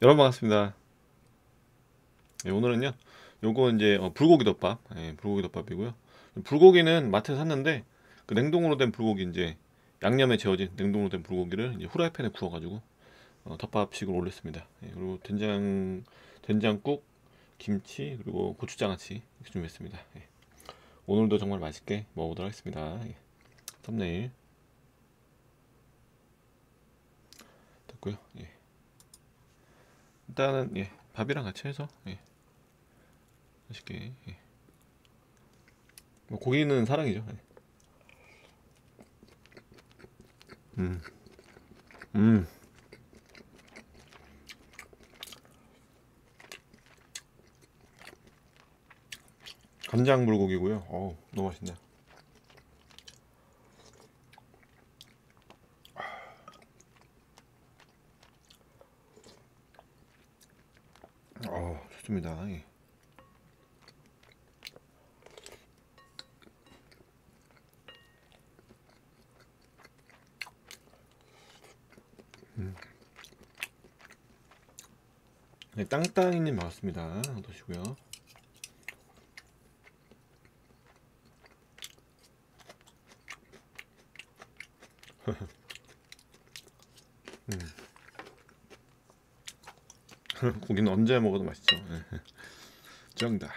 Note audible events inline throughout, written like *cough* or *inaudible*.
여러분 반갑습니다. 네, 오늘은요, 요거 이제 어, 불고기 덮밥, 예, 불고기 덮밥이고요. 불고기는 마트에서 샀는데 그 냉동으로 된 불고기 이제 양념에 재워진 냉동으로 된 불고기를 이제 후라이팬에 구워가지고 어, 덮밥식으로 올렸습니다. 예, 그리고 된장 된장국, 김치 그리고 고추장아찌 이렇게 준비했습니다. 예. 오늘도 정말 맛있게 먹어보도록 하겠습니다. 예. 썸네일 됐고요. 예. 일단은 예, 밥이랑 같이 해서 예, 맛있게 예. 뭐 고기는 사랑이죠. 예. 음, 음, 간장 불고기고요. 어우, 너무 맛있네. 어, 좋습니다. 예. 네, 땅땅이님 반갑습니다. 드시고요. *laughs* *laughs* 고기는 언제 먹어도 맛있죠. 예. 정답.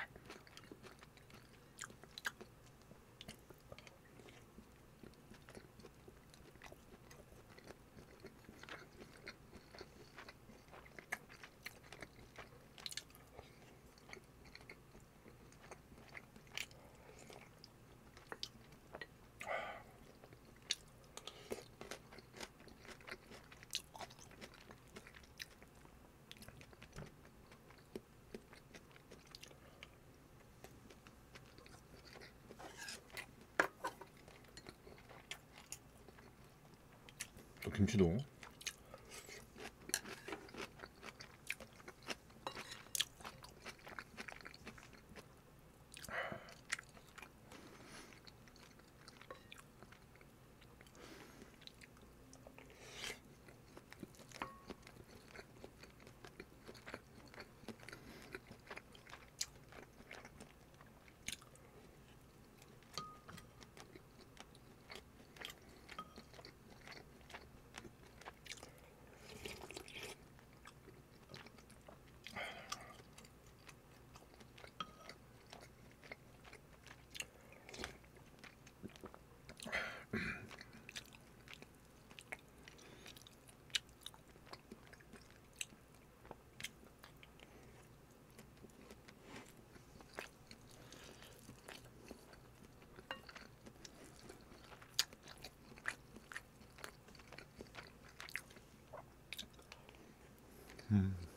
또 김치도. Hmm.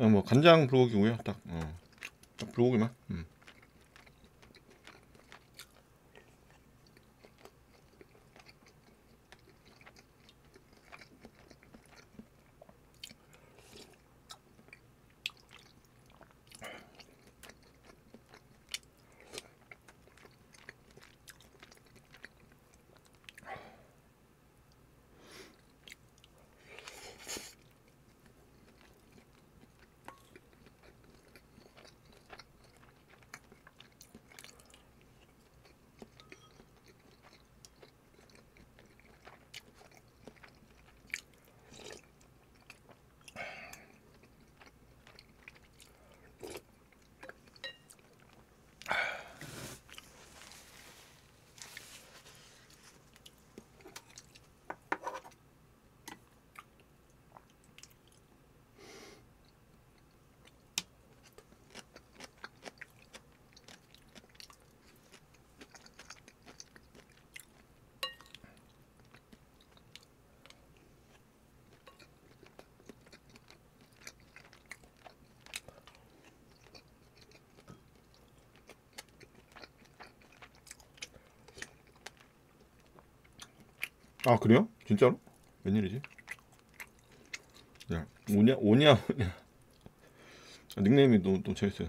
어, 뭐 간장 불고기고요. 딱, 어, 딱 불고기만. 음. 아 그래요? 진짜로? 웬일이지? 야 오냐 오냐 오냐 아, 닉네임이 너무 너무 재밌어요.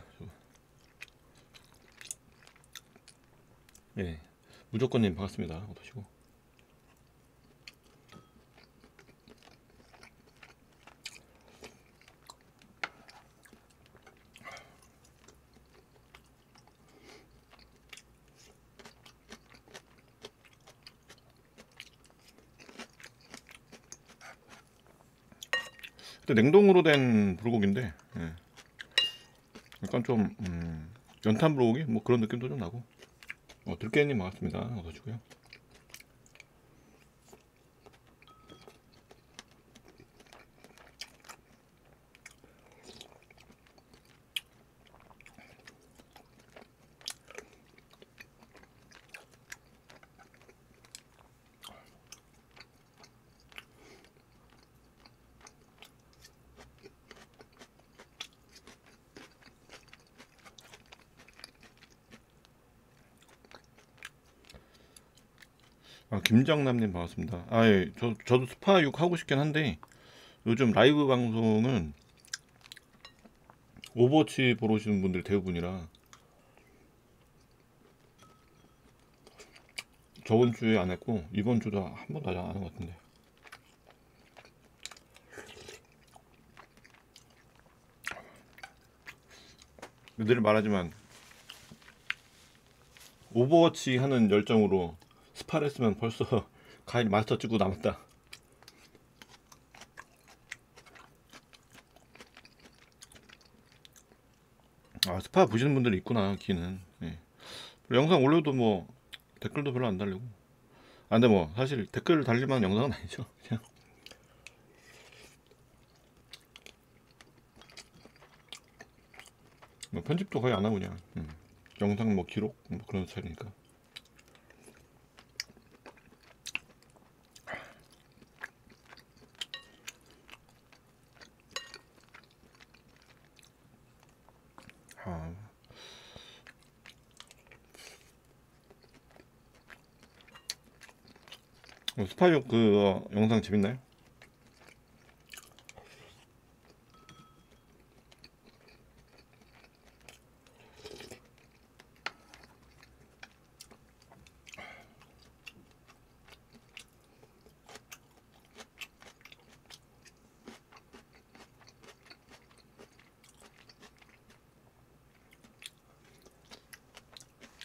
예 무조건님 반갑습니다. 어떠시고? 근데 냉동으로 된 불고기인데 예. 약간 좀 음, 연탄 불고기? 뭐 그런 느낌도 좀 나고. 어, 들깨님 반갑습니다. 어서 오시고요 아, 김정남님 반갑습니다. 아, 예, 저, 저도 스파 6 하고 싶긴 한데, 요즘 라이브 방송은 Overwatch 보러 오시는 분들이 대부분이라, 저번 주에 안 했고, 이번 주도 한 번도 안한 것 같은데. 늘 말하지만, Overwatch 하는 열정으로 스파를 했으면 벌써 *laughs* 가인 마스터 찍고 남았다. 아 스파 보시는 분들이 있구나 기는. 예. 영상 올려도 뭐 댓글도 별로 안 달리고. 아 근데 뭐 사실 댓글 달릴 만한 영상은 아니죠. *laughs* 그냥. 뭐 편집도 거의 안 하고 그냥 음. 영상 뭐 기록 뭐 그런 스타일이니까. 스파이오 그 어, 영상 재밌나요?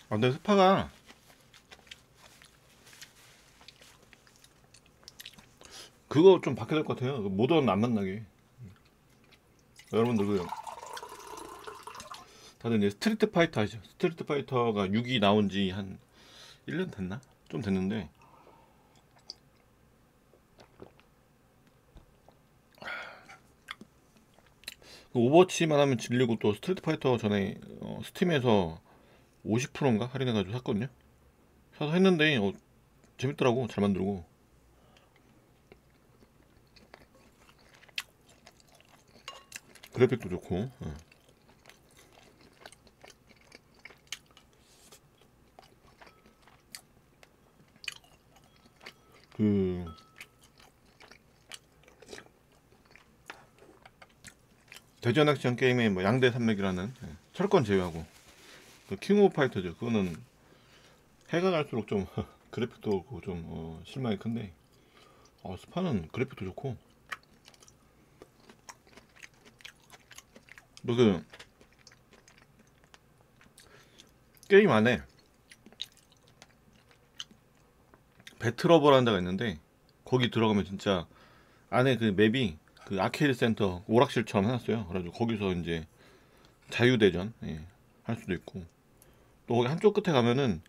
아, 근데 스파가 그거 좀 바뀌어야 될 것 같아요. 그 모던 안 만나게. 여러분들 그 다들 이제 Street Fighter 아시죠? Street Fighter가 6이 나온 지 한 1년 됐나? 좀 됐는데 그 Overwatch만 하면 질리고 또 Street Fighter 전에 어, Steam에서 50%인가 할인해가지고 샀거든요. 사서 했는데 어, 재밌더라고 잘 만들고 그래픽도 좋고 예. 그 대전 액션 게임의 뭐 양대 산맥이라는 예, 철권 제외하고 그 King of Fighter죠. 그거는 해가 갈수록 좀 *laughs* 그래픽도 좀 어, 실망이 큰데 어, 스파는 그래픽도 좋고 뭐그 게임 안에 Battle Hub라는 데가 있는데 거기 들어가면 진짜 안에 그 map이 그 아케이드 센터 오락실처럼 해놨어요. 그래가지고 거기서 이제 자유대전 예, 할 수도 있고 또 거기 한쪽 끝에 가면은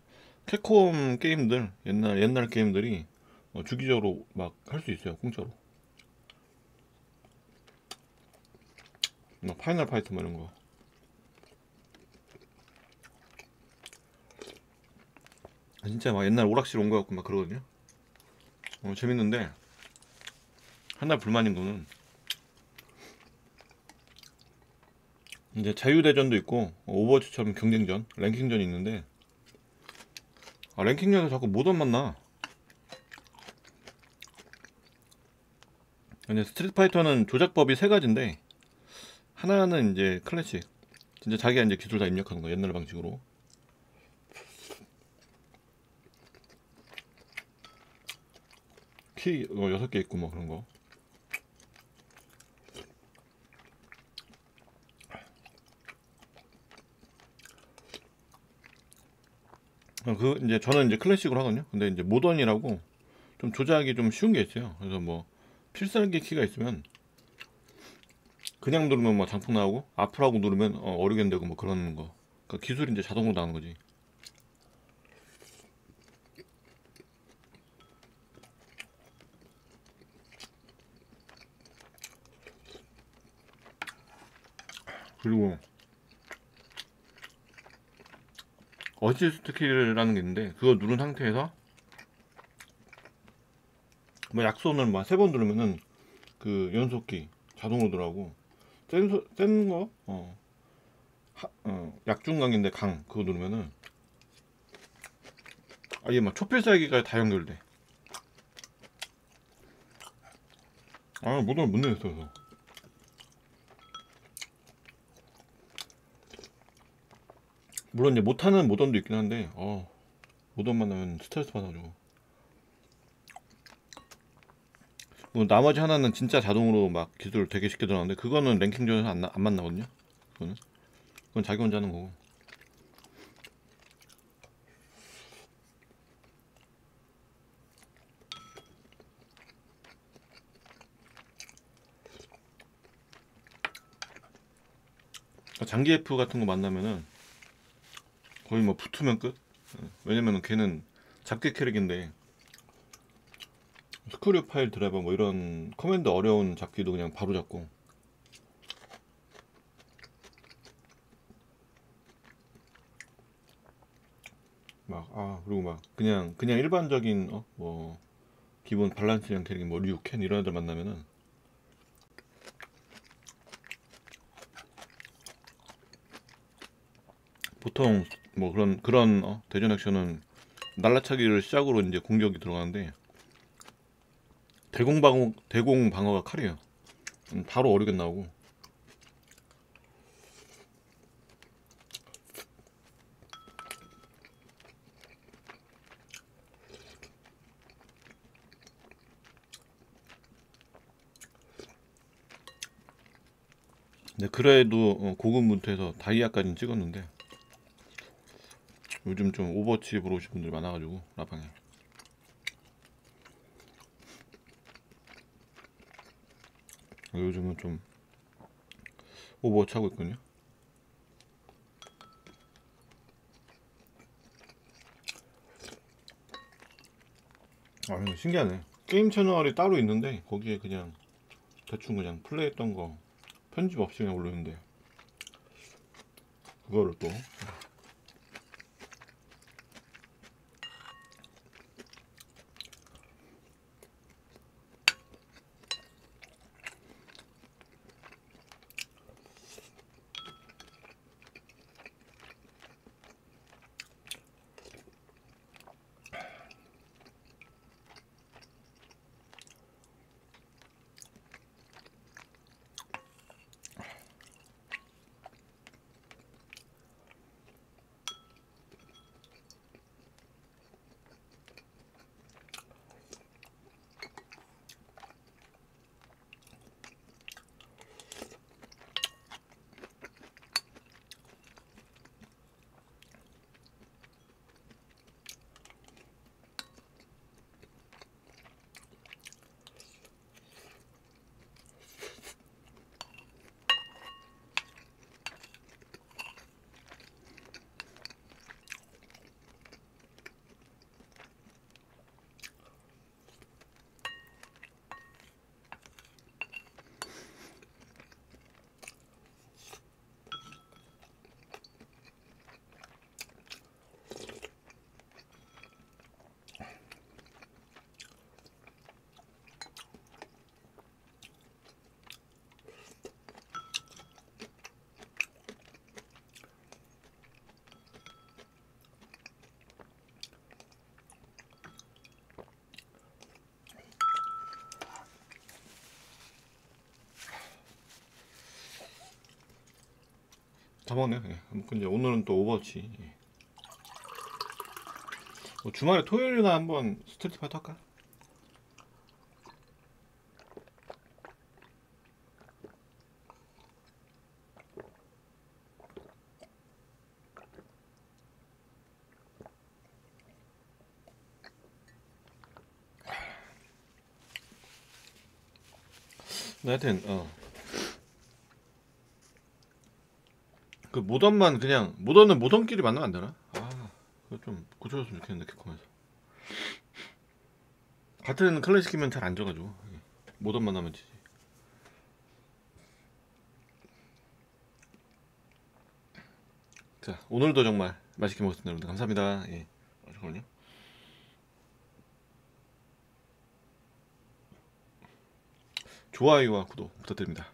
캡콤 게임들 옛날 옛날 게임들이 어, 주기적으로 막 할 수 있어요 공짜로 막 Final Fight 뭐 이런 거. 아, 진짜 막 옛날 오락실 온 거 같고 막 그러거든요. 어, 재밌는데 하나 불만인 거는 이제 자유대전도 있고 Overwatch처럼 경쟁전, 랭킹전이 있는데 아, 랭킹전에서 자꾸 모던 만나. 근데 Street Fighter는 조작법이 세 가지인데 하나는 이제 클래식 진짜 자기가 이제 기술 다 입력하는 거 옛날 방식으로 키 어, 여섯 개 있고 뭐 그런 거 어, 그 이제 저는 이제 클래식으로 하거든요. 근데 이제 모던이라고 좀 조작이 좀 쉬운 게 있어요. 그래서 뭐 필살기 키가 있으면 그냥 누르면 뭐 장풍 나오고 앞으로 누르면 어, 어리겐 되고 뭐 그런 거. 그러니까 기술이 이제 자동으로 나오는 거지. 그리고 어시스트 키라는 게 있는데 그거 누른 상태에서 뭐 약손을 막 세 번 누르면은 그 연속키 자동으로 들어가고 센 거? 어, 하- 어, 약중강인데 강 그거 누르면은. 아예 막 초필살기가 다 연결돼. 아 모던을 못 내겠어 그래서. 물론 이제 못하는 모던도 있긴 한데 어. 모던만 하면 스트레스 받아가지고 뭐 나머지 하나는 진짜 자동으로 막 기술 되게 쉽게 들어가는데 그거는 랭킹전에서 안, 나- 안 만나거든요. 그거는. 그건 자기 혼자 하는 거고. 그러니까 장기 F 같은 거 만나면은 거의 뭐 붙으면 끝. 왜냐면은 걔는 잡기 캐릭인데 screw pile driver 뭐 이런 command 어려운 잡기도 그냥 바로 잡고. 막 아 그리고 막 그냥 그냥 일반적인 어? 뭐 기본 밸런스형 캐릭 뭐 류켄 이런 애들 만나면은. 보통 뭐 그런 그런 어, 대전 액션은 날라차기를 시작으로 이제 공격이 들어가는데 대공 방어 대공 방어가 칼이에요. 음, 바로 어리게 나오고. 근데 그래도 어, 고급 문트에서 다이아까지는 찍었는데 요즘 좀 Overwatch 보러 오신 분들이 많아가지고 라방에 요즘은 좀 Overwatch 하고 있거든요. 아 신기하네. 게임 채널이 따로 있는데 거기에 그냥 대충 그냥 플레이했던 거 편집 없이 그냥 올리는데 그거를 또 다 먹네. 예. 아무튼 이제 오늘은 또 오버워치. 예. 뭐 주말에 토요일이나 한번 스트리트 파이터 할까? 네, 하여튼 어. 그 모던만 그냥 모던은 모던끼리 만나면 안 되나? 아, 그거 좀 고쳐줬으면 좋겠는데 캡콤에서. 같은 클래식이면 잘 안 져가지고 예. 모던만 하면 지지. 자, 오늘도 정말 맛있게 먹었습니다, 여러분들. 감사합니다. 예. 어, 잠깐만요. 좋아요와 구독 부탁드립니다.